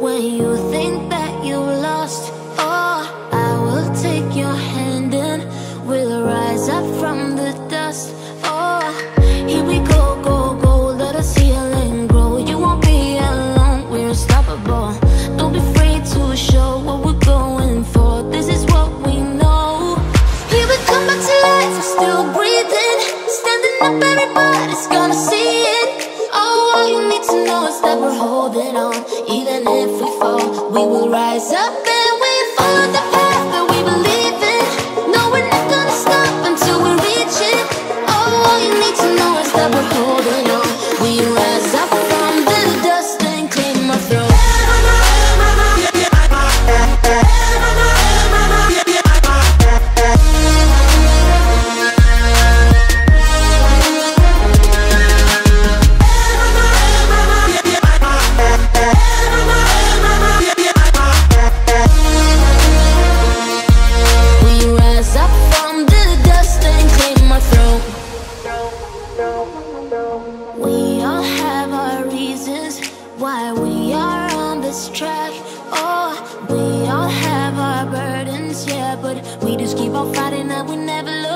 When you think that you're lost oh, I will take your hand and we'll rise up from the dust. Oh, here we go, go, go, let us heal grow. You won't be alone, we're unstoppable. Don't be afraid to show what we're going for. This is what we know. Here we come back to life, still breathing. Standing up, everybody's gonna see it. Oh, all you need to know is that we're holding on rise up. why we are on this track. Oh, we all have our burdens, yeah, but we just keep on fighting and we never look.